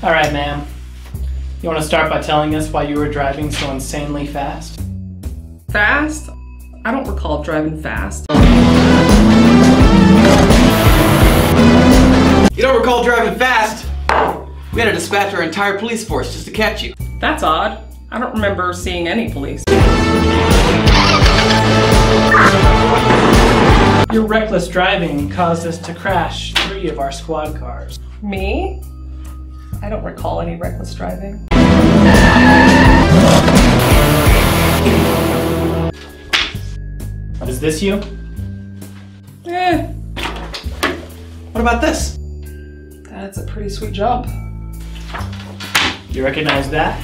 All right, ma'am. You want to start by telling us why you were driving so insanely fast? Fast? I don't recall driving fast. You don't recall driving fast? We had to dispatch our entire police force just to catch you. That's odd. I don't remember seeing any police. Your reckless driving caused us to crash three of our squad cars. Me? I don't recall any reckless driving. Is this you? Eh, What about this? that's a pretty sweet jump. You recognize that?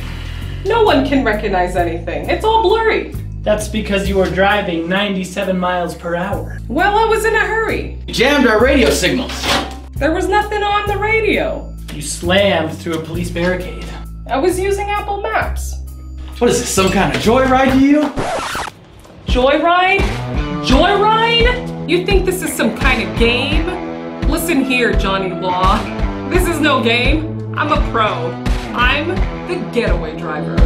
No one can recognize anything. It's all blurry. That's because you were driving 97 miles per hour. Well, I was in a hurry. You jammed our radio signals. There was nothing on the radio. You slammed through a police barricade. I was using Apple Maps. What is this, some kind of joyride to you? Joyride? Joyride? You think this is some kind of game? Listen here, Johnny Law. This is no game. I'm a pro. I'm the getaway driver.